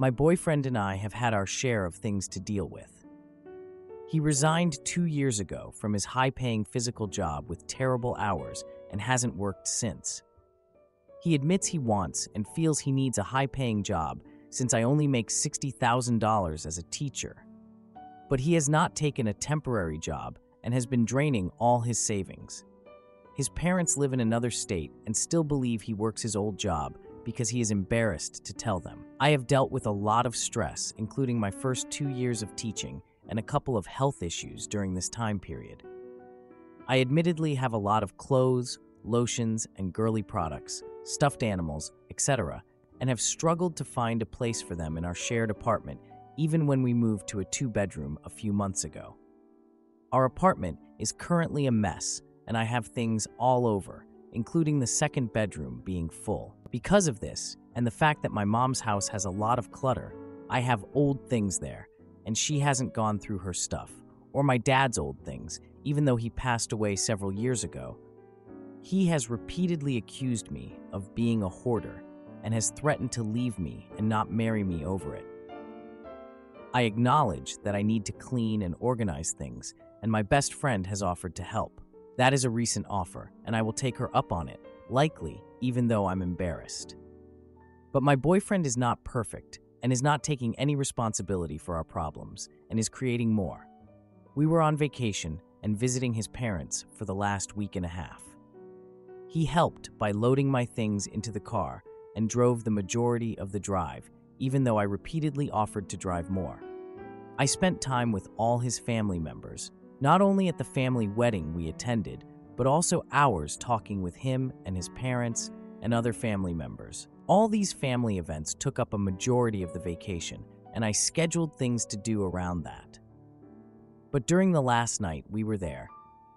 My boyfriend and I have had our share of things to deal with. He resigned two years ago from his high paying physical job with terrible hours and hasn't worked since. He admits he wants and feels he needs a high paying job since I only make $60,000 as a teacher. But he has not taken a temporary job and has been draining all his savings. His parents live in another state and still believe he works his old job because he is embarrassed to tell them. I have dealt with a lot of stress, including my first two years of teaching and a couple of health issues during this time period. I admittedly have a lot of clothes, lotions, and girly products, stuffed animals, etc., and have struggled to find a place for them in our shared apartment even when we moved to a two bedroom a few months ago. Our apartment is currently a mess, and I have things all over, including the second bedroom being full. Because of this, and the fact that my mom's house has a lot of clutter, I have old things there, and she hasn't gone through her stuff, or my dad's old things, even though he passed away several years ago. He has repeatedly accused me of being a hoarder and has threatened to leave me and not marry me over it. I acknowledge that I need to clean and organize things, and my best friend has offered to help. That is a recent offer, and I will take her up on it, likely, even though I'm embarrassed. But my boyfriend is not perfect and is not taking any responsibility for our problems and is creating more. We were on vacation and visiting his parents for the last week and a half. He helped by loading my things into the car and drove the majority of the drive, even though I repeatedly offered to drive more. I spent time with all his family members, not only at the family wedding we attended, but also hours talking with him and his parents and other family members. All these family events took up a majority of the vacation, and I scheduled things to do around that. But during the last night we were there,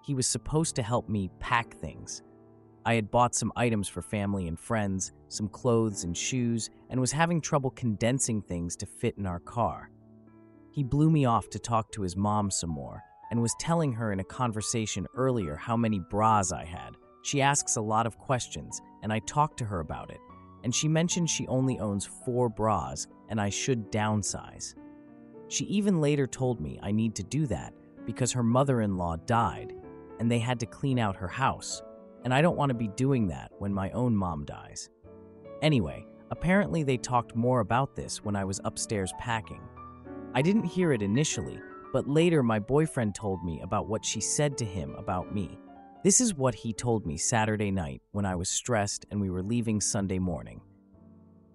he was supposed to help me pack things, I had bought some items for family and friends, some clothes and shoes, and was having trouble condensing things to fit in our car. He blew me off to talk to his mom some more and was telling her in a conversation earlier how many bras I had. She asks a lot of questions, and I talked to her about it, and she mentioned she only owns four bras and I should downsize. She even later told me I need to do that because her mother in law died and they had to clean out her house and I don't want to be doing that when my own mom dies. Anyway, apparently they talked more about this when I was upstairs packing. I didn't hear it initially, but later my boyfriend told me about what she said to him about me. This is what he told me Saturday night when I was stressed and we were leaving Sunday morning.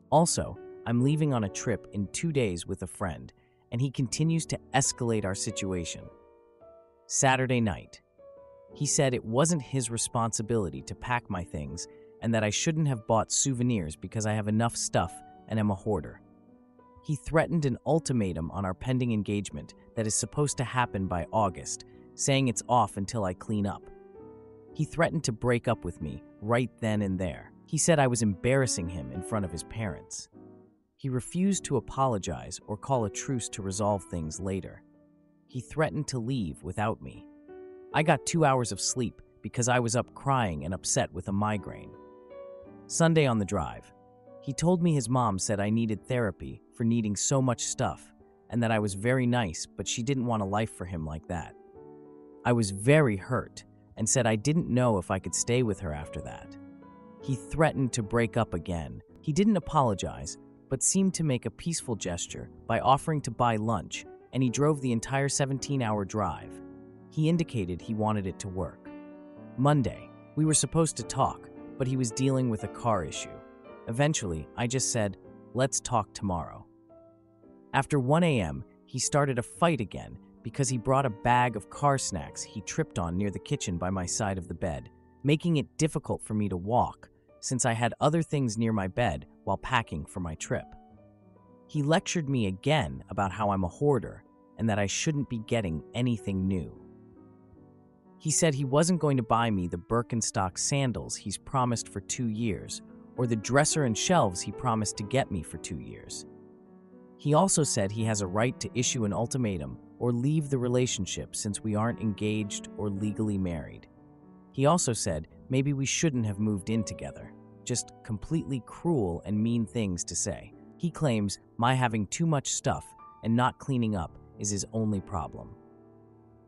Also, I'm leaving on a trip in two days with a friend, and he continues to escalate our situation. Saturday night, he said it wasn't his responsibility to pack my things and that I shouldn't have bought souvenirs because I have enough stuff and am a hoarder. He threatened an ultimatum on our pending engagement that is supposed to happen by August, saying it's off until I clean up. He threatened to break up with me right then and there. He said I was embarrassing him in front of his parents. He refused to apologize or call a truce to resolve things later. He threatened to leave without me. I got two hours of sleep because I was up crying and upset with a migraine. Sunday on the drive, he told me his mom said I needed therapy for needing so much stuff and that I was very nice, but she didn't want a life for him like that. I was very hurt and said I didn't know if I could stay with her after that. He threatened to break up again. He didn't apologize, but seemed to make a peaceful gesture by offering to buy lunch, and he drove the entire 17 hour drive. He indicated he wanted it to work. Monday, we were supposed to talk, but he was dealing with a car issue. Eventually, I just said, let's talk tomorrow. After 1 a.m., he started a fight again because he brought a bag of car snacks he tripped on near the kitchen by my side of the bed, making it difficult for me to walk since I had other things near my bed while packing for my trip. He lectured me again about how I'm a hoarder and that I shouldn't be getting anything new. He said he wasn't going to buy me the Birkenstock sandals he's promised for two years, or the dresser and shelves he promised to get me for two years. He also said he has a right to issue an ultimatum or leave the relationship since we aren't engaged or legally married. He also said maybe we shouldn't have moved in together. Just completely cruel and mean things to say. He claims my having too much stuff and not cleaning up is his only problem.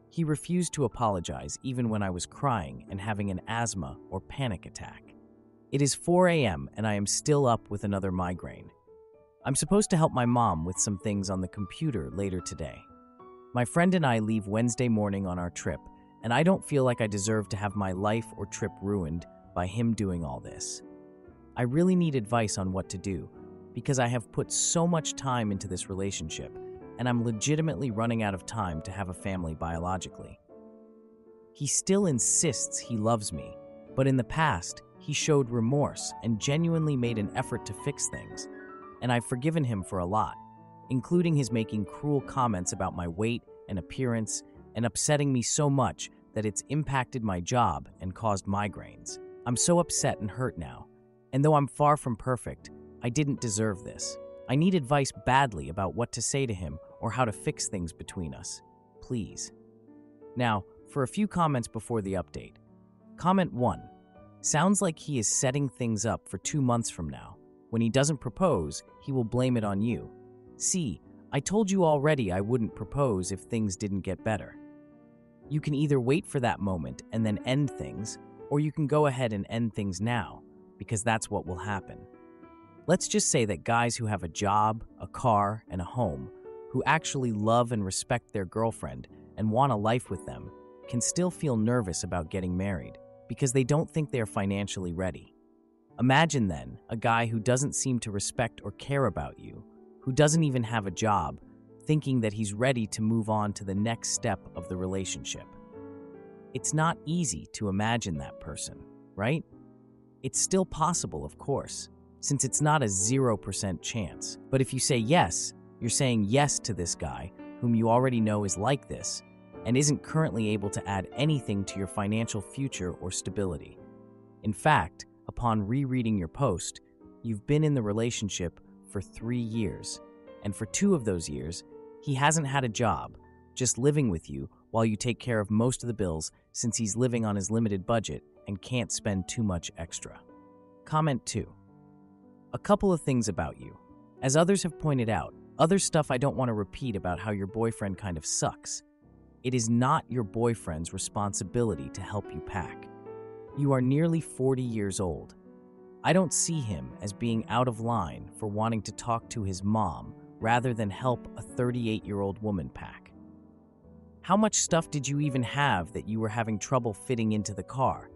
He refused to apologize even when I was crying and having an asthma or panic attack. It is 4 a.m. and I am still up with another migraine. I'm supposed to help my mom with some things on the computer later today. My friend and I leave Wednesday morning on our trip, and I don't feel like I deserve to have my life or trip ruined by him doing all this. I really need advice on what to do because I have put so much time into this relationship and I'm legitimately running out of time to have a family biologically. He still insists he loves me, but in the past, he showed remorse and genuinely made an effort to fix things, and I've forgiven him for a lot, including his making cruel comments about my weight and appearance and upsetting me so much that it's impacted my job and caused migraines. I'm so upset and hurt now, and though I'm far from perfect, I didn't deserve this. I need advice badly about what to say to him or how to fix things between us. Please. Now, for a few comments before the update. Comment 1. Sounds like he is setting things up for two months from now. When he doesn't propose, he will blame it on you. See, I told you already I wouldn't propose if things didn't get better. You can either wait for that moment and then end things, or you can go ahead and end things now, because that's what will happen. Let's just say that guys who have a job, a car, and a home who actually love and respect their girlfriend and want a life with them can still feel nervous about getting married because they don't think they are financially ready. Imagine then a guy who doesn't seem to respect or care about you, who doesn't even have a job, thinking that he's ready to move on to the next step of the relationship. It's not easy to imagine that person, right? It's still possible, of course, since it's not a 0% chance. But if you say yes, you're saying yes to this guy, whom you already know is like this, and isn't currently able to add anything to your financial future or stability. In fact, upon rereading your post, you've been in the relationship for three years, and for two of those years, he hasn't had a job, just living with you while you take care of most of the bills since he's living on his limited budget and can't spend too much extra. Comment 2. A couple of things about you. As others have pointed out, other stuff I don't want to repeat about how your boyfriend kind of sucks. It is not your boyfriend's responsibility to help you pack. You are nearly 40 years old. I don't see him as being out of line for wanting to talk to his mom rather than help a 38 year old woman pack. How much stuff did you even have that you were having trouble fitting into the car?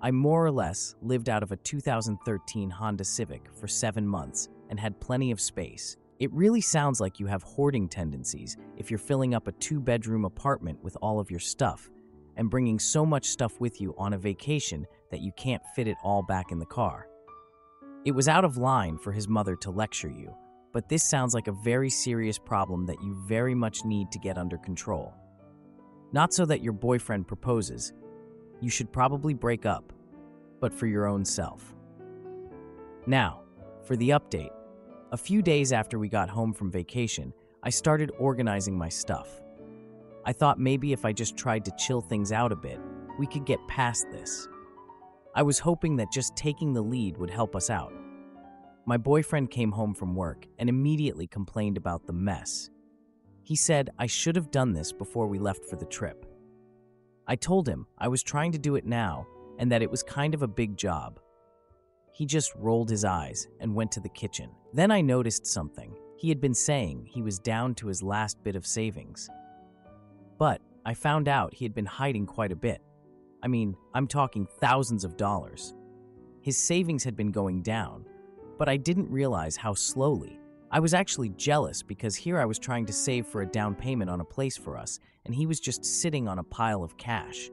I more or less lived out of a 2013 Honda Civic for seven months and had plenty of space. It really sounds like you have hoarding tendencies if you're filling up a two bedroom apartment with all of your stuff and bringing so much stuff with you on a vacation that you can't fit it all back in the car. It was out of line for his mother to lecture you, but this sounds like a very serious problem that you very much need to get under control. Not so that your boyfriend proposes, you should probably break up, but for your own self. Now, for the update. A few days after we got home from vacation, I started organizing my stuff. I thought maybe if I just tried to chill things out a bit, we could get past this. I was hoping that just taking the lead would help us out. My boyfriend came home from work and immediately complained about the mess. He said I should have done this before we left for the trip. I told him I was trying to do it now and that it was kind of a big job. He just rolled his eyes and went to the kitchen. Then I noticed something. He had been saying he was down to his last bit of savings. But I found out he had been hiding quite a bit. I mean, I'm talking thousands of dollars. His savings had been going down, but I didn't realize how slowly. I was actually jealous because here I was trying to save for a down payment on a place for us, and he was just sitting on a pile of cash.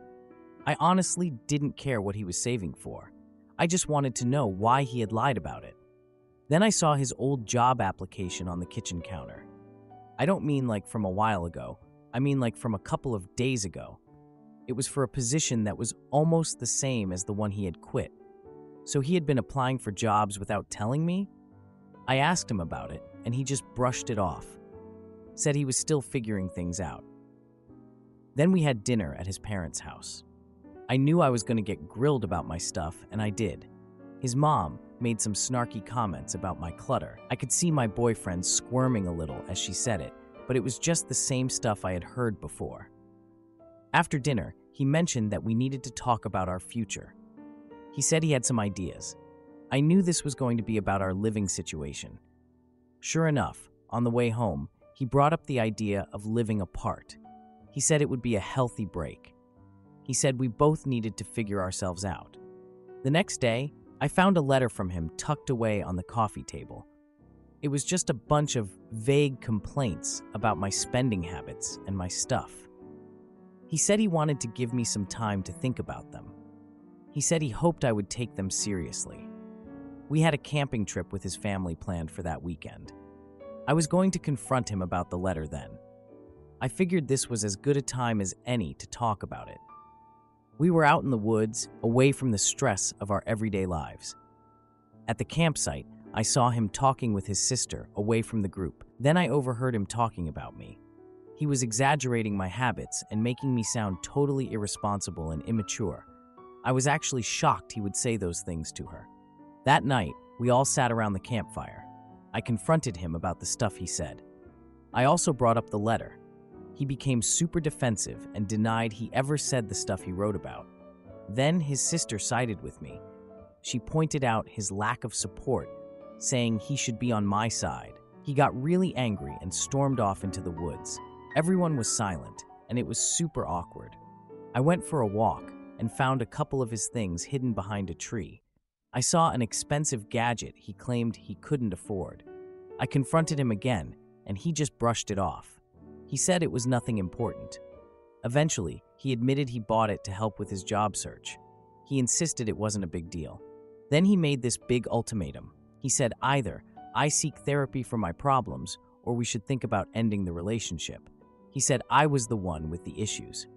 I honestly didn't care what he was saving for. I just wanted to know why he had lied about it. Then I saw his old job application on the kitchen counter. I don't mean like from a while ago, I mean like from a couple of days ago. It was for a position that was almost the same as the one he had quit. So he had been applying for jobs without telling me? I asked him about it, and he just brushed it off. Said he was still figuring things out. Then we had dinner at his parents' house. I knew I was going to get grilled about my stuff, and I did. His mom, made some snarky comments about my clutter. I could see my boyfriend squirming a little as she said it, but it was just the same stuff I had heard before. After dinner, he mentioned that we needed to talk about our future. He said he had some ideas. I knew this was going to be about our living situation. Sure enough, on the way home, he brought up the idea of living apart. He said it would be a healthy break. He said we both needed to figure ourselves out. The next day, I found a letter from him tucked away on the coffee table. It was just a bunch of vague complaints about my spending habits and my stuff. He said he wanted to give me some time to think about them. He said he hoped I would take them seriously. We had a camping trip with his family planned for that weekend. I was going to confront him about the letter then. I figured this was as good a time as any to talk about it. We were out in the woods, away from the stress of our everyday lives. At the campsite, I saw him talking with his sister, away from the group. Then I overheard him talking about me. He was exaggerating my habits and making me sound totally irresponsible and immature. I was actually shocked he would say those things to her. That night, we all sat around the campfire. I confronted him about the stuff he said. I also brought up the letter. He became super defensive and denied he ever said the stuff he wrote about. Then his sister sided with me. She pointed out his lack of support, saying he should be on my side. He got really angry and stormed off into the woods. Everyone was silent, and it was super awkward. I went for a walk and found a couple of his things hidden behind a tree. I saw an expensive gadget he claimed he couldn't afford. I confronted him again, and he just brushed it off. He said it was nothing important. Eventually, he admitted he bought it to help with his job search. He insisted it wasn't a big deal. Then he made this big ultimatum. He said either I seek therapy for my problems or we should think about ending the relationship. He said I was the one with the issues.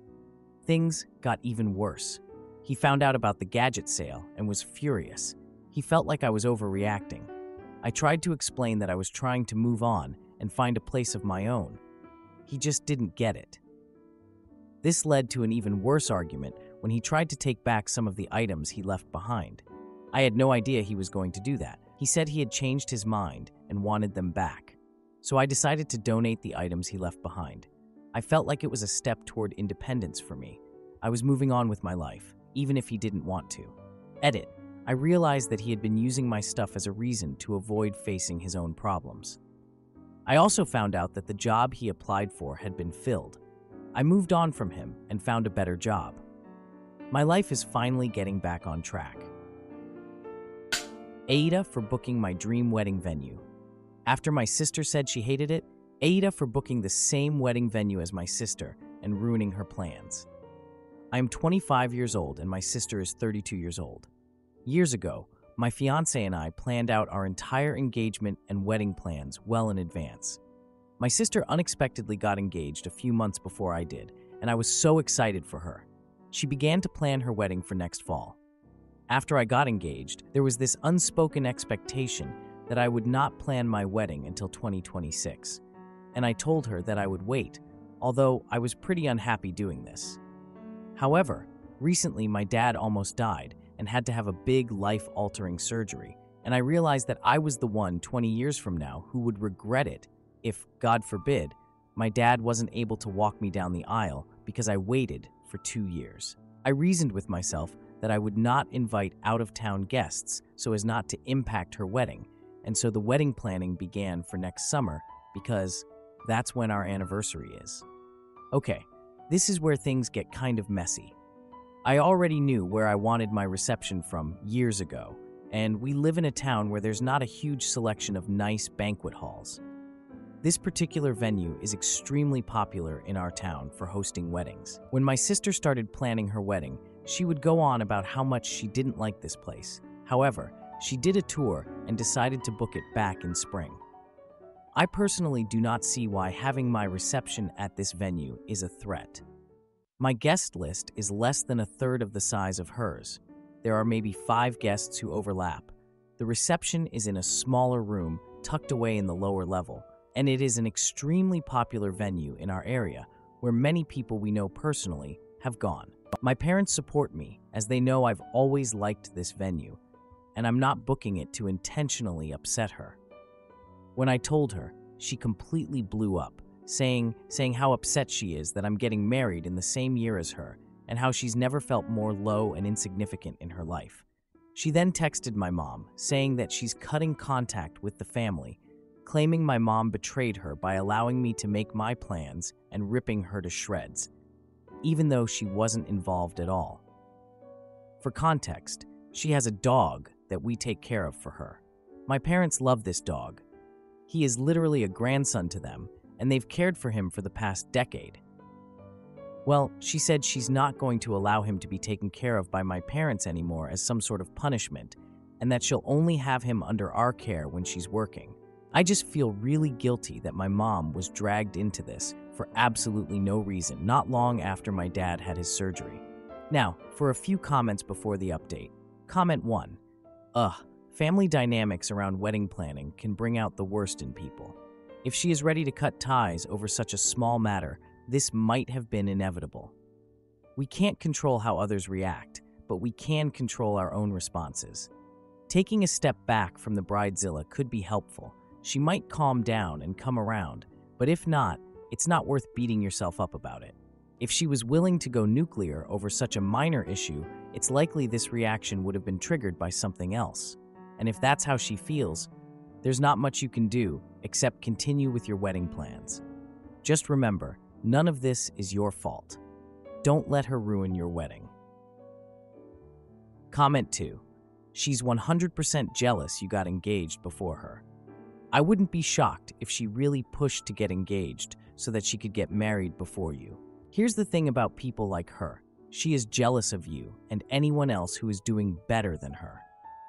Things got even worse. He found out about the gadget sale and was furious. He felt like I was overreacting. I tried to explain that I was trying to move on and find a place of my own. He just didn't get it. This led to an even worse argument when he tried to take back some of the items he left behind. I had no idea he was going to do that. He said he had changed his mind and wanted them back. So I decided to donate the items he left behind. I felt like it was a step toward independence for me. I was moving on with my life, even if he didn't want to. Edit. I realized that he had been using my stuff as a reason to avoid facing his own problems. I also found out that the job he applied for had been filled. I moved on from him and found a better job. My life is finally getting back on track. AITA for booking my dream wedding venue. After my sister said she hated it, AITA for booking the same wedding venue as my sister and ruining her plans. I am 25 years old and my sister is 32 years old. Years ago, my fiance and I planned out our entire engagement and wedding plans well in advance. My sister unexpectedly got engaged a few months before I did, and I was so excited for her. She began to plan her wedding for next fall. After I got engaged, there was this unspoken expectation that I would not plan my wedding until 2026 and I told her that I would wait, although I was pretty unhappy doing this. However, recently my dad almost died and had to have a big life altering surgery, and I realized that I was the one 20 years from now who would regret it if, God forbid, my dad wasn't able to walk me down the aisle because I waited for two years. I reasoned with myself that I would not invite out of town guests so as not to impact her wedding, and so the wedding planning began for next summer because that's when our anniversary is. Okay, this is where things get kind of messy. I already knew where I wanted my reception from years ago, and we live in a town where there's not a huge selection of nice banquet halls. This particular venue is extremely popular in our town for hosting weddings. When my sister started planning her wedding, she would go on about how much she didn't like this place. However, she did a tour and decided to book it back in spring. I personally do not see why having my reception at this venue is a threat. My guest list is less than a third of the size of hers. There are maybe five guests who overlap. The reception is in a smaller room tucked away in the lower level, and it is an extremely popular venue in our area where many people we know personally have gone. My parents support me as they know I've always liked this venue. and I'm not booking it to intentionally upset her. When I told her, she completely blew up, saying, saying how upset she is that I'm getting married in the same year as her and how she's never felt more low and insignificant in her life. She then texted my mom, saying that she's cutting contact with the family, claiming my mom betrayed her by allowing me to make my plans and ripping her to shreds, even though she wasn't involved at all. For context, she has a dog that we take care of for her. My parents love this dog. He is literally a grandson to them, and they've cared for him for the past decade. Well, she said she's not going to allow him to be taken care of by my parents anymore as some sort of punishment, and that she'll only have him under our care when she's working. I just feel really guilty that my mom was dragged into this for absolutely no reason, not long after my dad had his surgery. Now, for a few comments before the update. Comment 1 Ugh, family dynamics around wedding planning can bring out the worst in people. If she is ready to cut ties over such a small matter, this might have been inevitable. We can't control how others react, but we can control our own responses. Taking a step back from the bridezilla could be helpful. She might calm down and come around, but if not, it's not worth beating yourself up about it. If she was willing to go nuclear over such a minor issue, it's likely this reaction would have been triggered by something else. And if that's how she feels, there's not much you can do except continue with your wedding plans. Just remember, None of this is your fault. Don't let her ruin your wedding. Comment 2. She's 100% jealous you got engaged before her. I wouldn't be shocked if she really pushed to get engaged so that she could get married before you. Here's the thing about people like her she is jealous of you and anyone else who is doing better than her.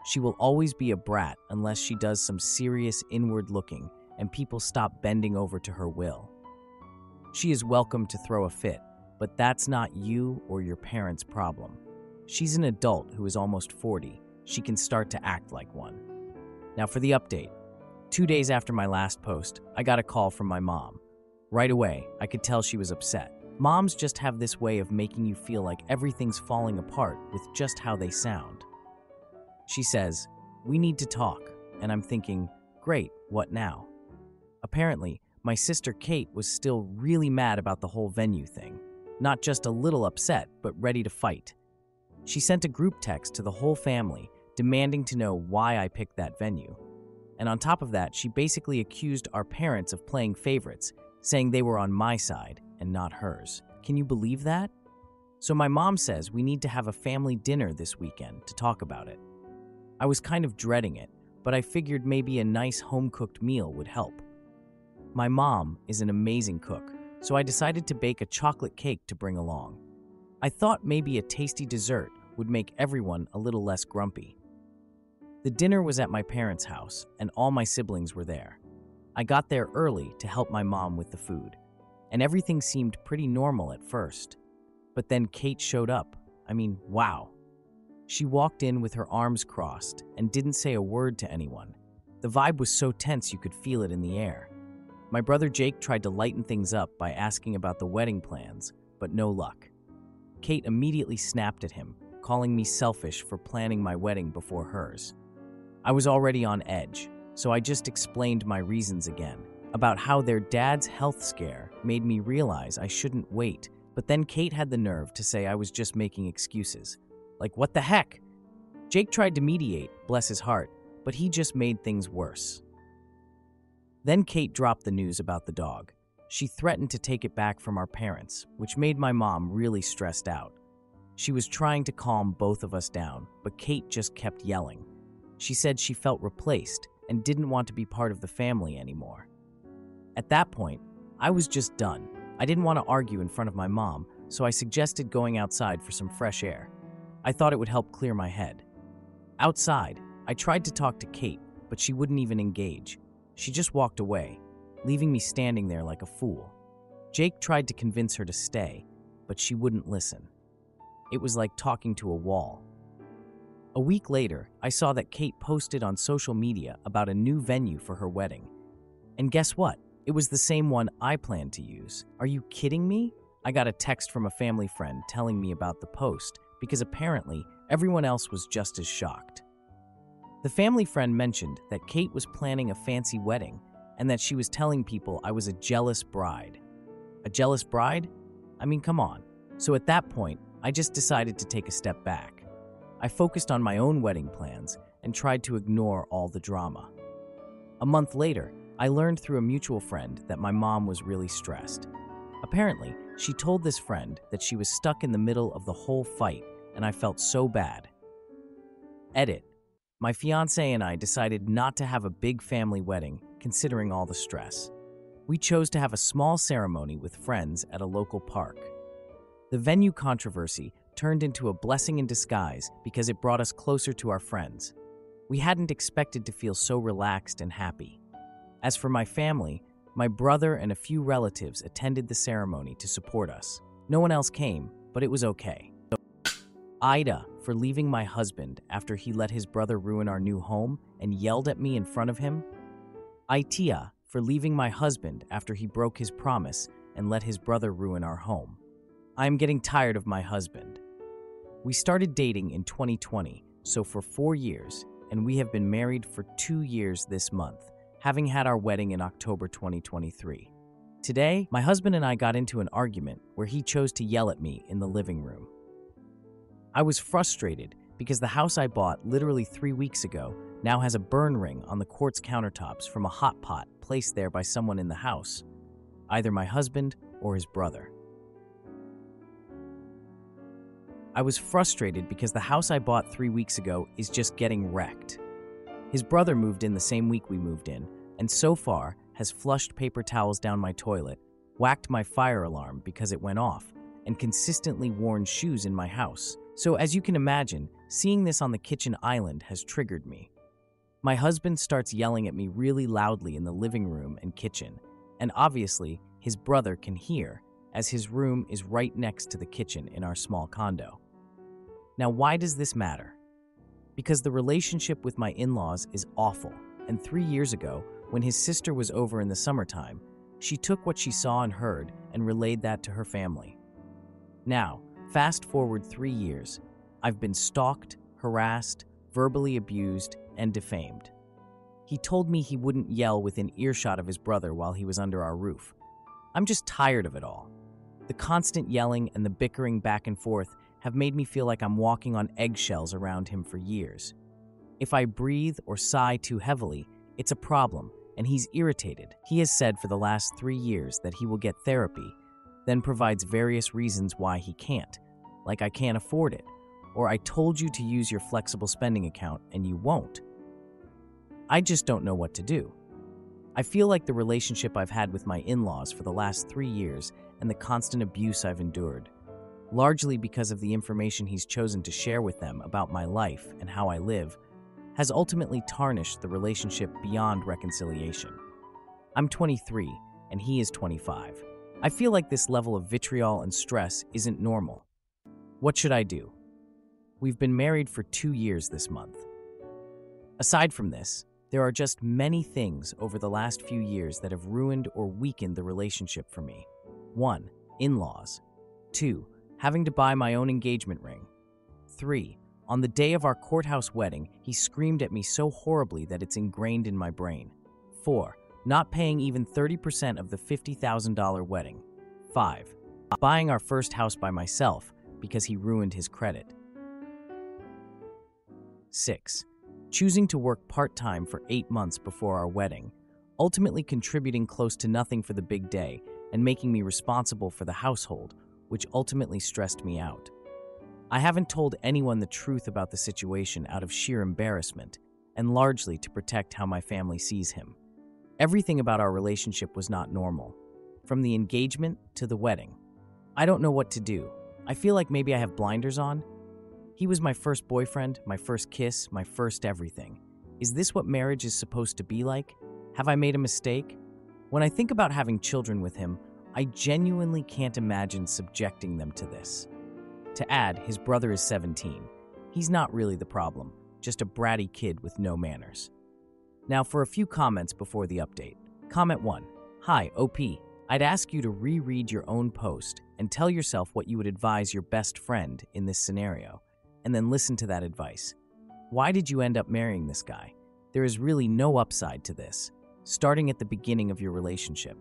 She will always be a brat unless she does some serious inward looking and people stop bending over to her will. She is welcome to throw a fit, but that's not you or your parents' problem. She's an adult who is almost 40. She can start to act like one. Now, for the update. Two days after my last post, I got a call from my mom. Right away, I could tell she was upset. Moms just have this way of making you feel like everything's falling apart with just how they sound. She says, We need to talk. And I'm thinking, Great, what now? Apparently, my sister Kate was still really mad about the whole venue thing. Not just a little upset, but ready to fight. She sent a group text to the whole family, demanding to know why I picked that venue. And on top of that, she basically accused our parents of playing favorites, saying they were on my side and not hers. Can you believe that? So my mom says we need to have a family dinner this weekend to talk about it. I was kind of dreading it, but I figured maybe a nice home cooked meal would help. My mom is an amazing cook, so I decided to bake a chocolate cake to bring along. I thought maybe a tasty dessert would make everyone a little less grumpy. The dinner was at my parents' house, and all my siblings were there. I got there early to help my mom with the food, and everything seemed pretty normal at first. But then Kate showed up. I mean, wow. She walked in with her arms crossed and didn't say a word to anyone. The vibe was so tense you could feel it in the air. My brother Jake tried to lighten things up by asking about the wedding plans, but no luck. Kate immediately snapped at him, calling me selfish for planning my wedding before hers. I was already on edge, so I just explained my reasons again about how their dad's health scare made me realize I shouldn't wait. But then Kate had the nerve to say I was just making excuses. Like, what the heck? Jake tried to mediate, bless his heart, but he just made things worse. Then Kate dropped the news about the dog. She threatened to take it back from our parents, which made my mom really stressed out. She was trying to calm both of us down, but Kate just kept yelling. She said she felt replaced and didn't want to be part of the family anymore. At that point, I was just done. I didn't want to argue in front of my mom, so I suggested going outside for some fresh air. I thought it would help clear my head. Outside, I tried to talk to Kate, but she wouldn't even engage. She just walked away, leaving me standing there like a fool. Jake tried to convince her to stay, but she wouldn't listen. It was like talking to a wall. A week later, I saw that Kate posted on social media about a new venue for her wedding. And guess what? It was the same one I planned to use. Are you kidding me? I got a text from a family friend telling me about the post because apparently everyone else was just as shocked. The family friend mentioned that Kate was planning a fancy wedding and that she was telling people I was a jealous bride. A jealous bride? I mean, come on. So at that point, I just decided to take a step back. I focused on my own wedding plans and tried to ignore all the drama. A month later, I learned through a mutual friend that my mom was really stressed. Apparently, she told this friend that she was stuck in the middle of the whole fight, and I felt so bad. Edit. My fiance and I decided not to have a big family wedding, considering all the stress. We chose to have a small ceremony with friends at a local park. The venue controversy turned into a blessing in disguise because it brought us closer to our friends. We hadn't expected to feel so relaxed and happy. As for my family, my brother and a few relatives attended the ceremony to support us. No one else came, but it was okay. AITA for leaving my husband after he let his brother ruin our new home and yelled at me in front of him. AITA for leaving my husband after he broke his promise and let his brother ruin our home. I am getting tired of my husband. We started dating in 2020, so for four years, and we have been married for two years this month having had our wedding in October 2023. Today, my husband and I got into an argument where he chose to yell at me in the living room. I was frustrated because the house I bought literally three weeks ago now has a burn ring on the quartz countertops from a hot pot placed there by someone in the house, either my husband or his brother. I was frustrated because the house I bought three weeks ago is just getting wrecked. His brother moved in the same week we moved in, and so far has flushed paper towels down my toilet, whacked my fire alarm because it went off, and consistently worn shoes in my house. So, as you can imagine, seeing this on the kitchen island has triggered me. My husband starts yelling at me really loudly in the living room and kitchen, and obviously, his brother can hear, as his room is right next to the kitchen in our small condo. Now, why does this matter? because the relationship with my in laws is awful. And three years ago, when his sister was over in the summertime, she took what she saw and heard and relayed that to her family. Now, fast forward three years, I've been stalked, harassed, verbally abused, and defamed. He told me he wouldn't yell within earshot of his brother while he was under our roof. I'm just tired of it all. The constant yelling and the bickering back and forth have made me feel like I'm walking on eggshells around him for years. If I breathe or sigh too heavily, it's a problem, and he's irritated. He has said for the last three years that he will get therapy, then provides various reasons why he can't, like I can't afford it, or I told you to use your flexible spending account and you won't. I just don't know what to do. I feel like the relationship I've had with my in laws for the last three years and the constant abuse I've endured largely because of the information he's chosen to share with them about my life and how I live, has ultimately tarnished the relationship beyond reconciliation. I'm 23 and he is 25. I feel like this level of vitriol and stress isn't normal. What should I do? We've been married for two years this month. Aside from this, there are just many things over the last few years that have ruined or weakened the relationship for me. 1. In laws. 2 having to buy my own engagement ring. 3. On the day of our courthouse wedding, he screamed at me so horribly that it's ingrained in my brain. 4. Not paying even 30% of the $50,000 wedding. 5. Buying our first house by myself because he ruined his credit. 6. Choosing to work part time for eight months before our wedding, ultimately contributing close to nothing for the big day and making me responsible for the household which ultimately stressed me out. I haven't told anyone the truth about the situation out of sheer embarrassment, and largely to protect how my family sees him. Everything about our relationship was not normal, from the engagement to the wedding. I don't know what to do. I feel like maybe I have blinders on. He was my first boyfriend, my first kiss, my first everything. Is this what marriage is supposed to be like? Have I made a mistake? When I think about having children with him, I genuinely can't imagine subjecting them to this. To add, his brother is 17. He's not really the problem, just a bratty kid with no manners. Now, for a few comments before the update. Comment 1 Hi, OP. I'd ask you to reread your own post and tell yourself what you would advise your best friend in this scenario, and then listen to that advice. Why did you end up marrying this guy? There is really no upside to this, starting at the beginning of your relationship.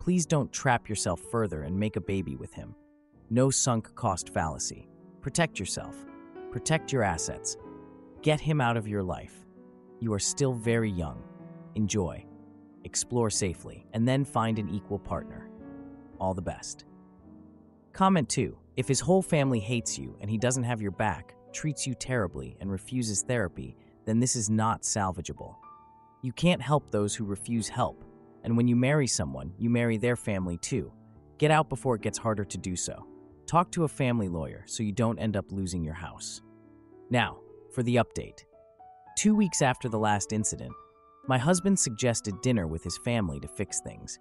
Please don't trap yourself further and make a baby with him. No sunk cost fallacy. Protect yourself. Protect your assets. Get him out of your life. You are still very young. Enjoy. Explore safely, and then find an equal partner. All the best. Comment 2. If his whole family hates you and he doesn't have your back, treats you terribly, and refuses therapy, then this is not salvageable. You can't help those who refuse help, and when you marry someone, you marry their family too. Get out before it gets harder to do so. Talk to a family lawyer so you don't end up losing your house. Now, for the update. Two weeks after the last incident, my husband suggested dinner with his family to fix things.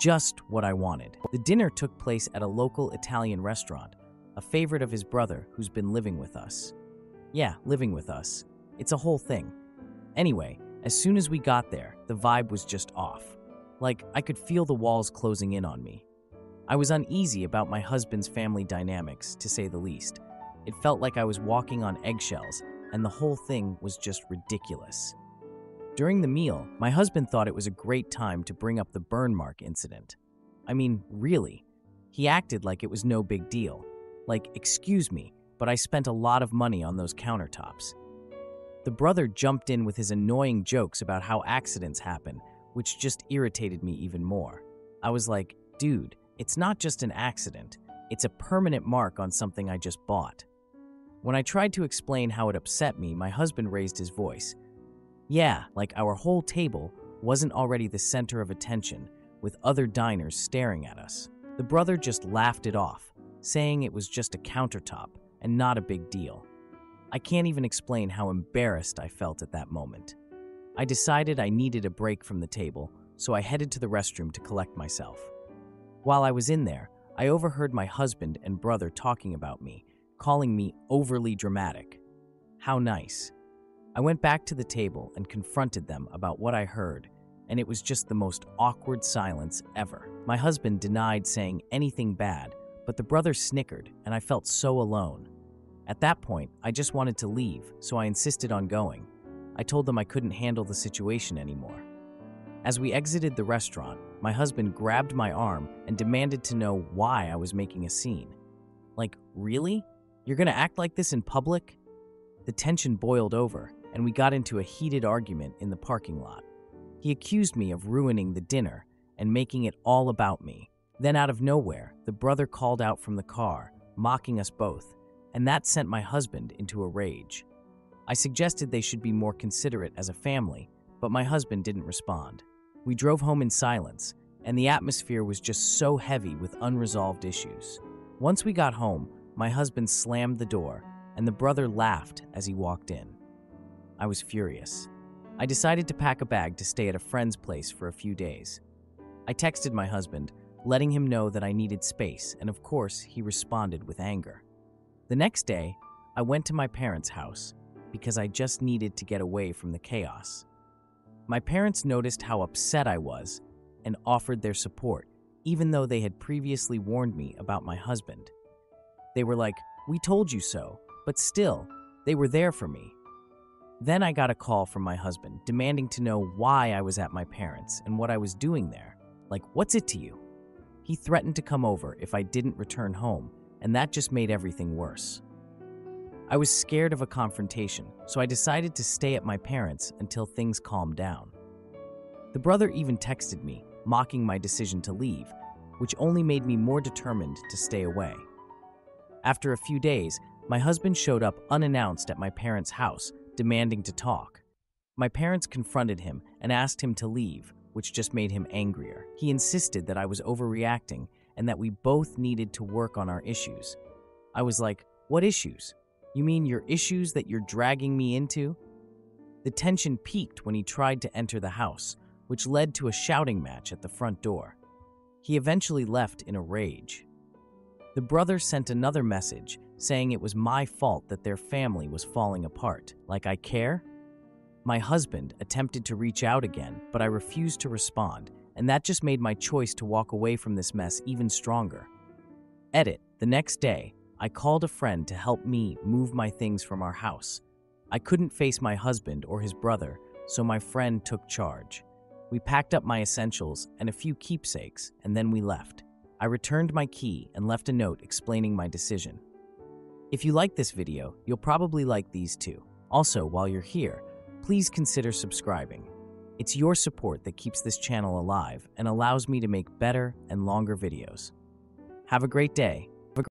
Just what I wanted. The dinner took place at a local Italian restaurant, a favorite of his brother who's been living with us. Yeah, living with us. It's a whole thing. Anyway, as soon as we got there, the vibe was just off. Like, I could feel the walls closing in on me. I was uneasy about my husband's family dynamics, to say the least. It felt like I was walking on eggshells, and the whole thing was just ridiculous. During the meal, my husband thought it was a great time to bring up the burn mark incident. I mean, really. He acted like it was no big deal. Like, excuse me, but I spent a lot of money on those countertops. The brother jumped in with his annoying jokes about how accidents happen, which just irritated me even more. I was like, dude, it's not just an accident, it's a permanent mark on something I just bought. When I tried to explain how it upset me, my husband raised his voice. Yeah, like our whole table wasn't already the center of attention, with other diners staring at us. The brother just laughed it off, saying it was just a countertop and not a big deal. I can't even explain how embarrassed I felt at that moment. I decided I needed a break from the table, so I headed to the restroom to collect myself. While I was in there, I overheard my husband and brother talking about me, calling me overly dramatic. How nice. I went back to the table and confronted them about what I heard, and it was just the most awkward silence ever. My husband denied saying anything bad, but the brother snickered, and I felt so alone. At that point, I just wanted to leave, so I insisted on going. I told them I couldn't handle the situation anymore. As we exited the restaurant, my husband grabbed my arm and demanded to know why I was making a scene. Like, really? You're gonna act like this in public? The tension boiled over, and we got into a heated argument in the parking lot. He accused me of ruining the dinner and making it all about me. Then, out of nowhere, the brother called out from the car, mocking us both, and that sent my husband into a rage. I suggested they should be more considerate as a family, but my husband didn't respond. We drove home in silence, and the atmosphere was just so heavy with unresolved issues. Once we got home, my husband slammed the door, and the brother laughed as he walked in. I was furious. I decided to pack a bag to stay at a friend's place for a few days. I texted my husband, letting him know that I needed space, and of course, he responded with anger. The next day, I went to my parents' house because I just needed to get away from the chaos. My parents noticed how upset I was and offered their support, even though they had previously warned me about my husband. They were like, We told you so, but still, they were there for me. Then I got a call from my husband demanding to know why I was at my parents' and what I was doing there. Like, what's it to you? He threatened to come over if I didn't return home and that just made everything worse. I was scared of a confrontation, so I decided to stay at my parents' until things calmed down. The brother even texted me, mocking my decision to leave, which only made me more determined to stay away. After a few days, my husband showed up unannounced at my parents' house, demanding to talk. My parents confronted him and asked him to leave, which just made him angrier. He insisted that I was overreacting and that we both needed to work on our issues. I was like, What issues? You mean your issues that you're dragging me into? The tension peaked when he tried to enter the house, which led to a shouting match at the front door. He eventually left in a rage. The brother sent another message saying it was my fault that their family was falling apart. Like I care? My husband attempted to reach out again, but I refused to respond and that just made my choice to walk away from this mess even stronger. Edit The next day, I called a friend to help me move my things from our house. I couldn't face my husband or his brother, so my friend took charge. We packed up my essentials and a few keepsakes, and then we left. I returned my key and left a note explaining my decision. If you like this video, you'll probably like these too. Also, while you're here, please consider subscribing. It's your support that keeps this channel alive and allows me to make better and longer videos. Have a great day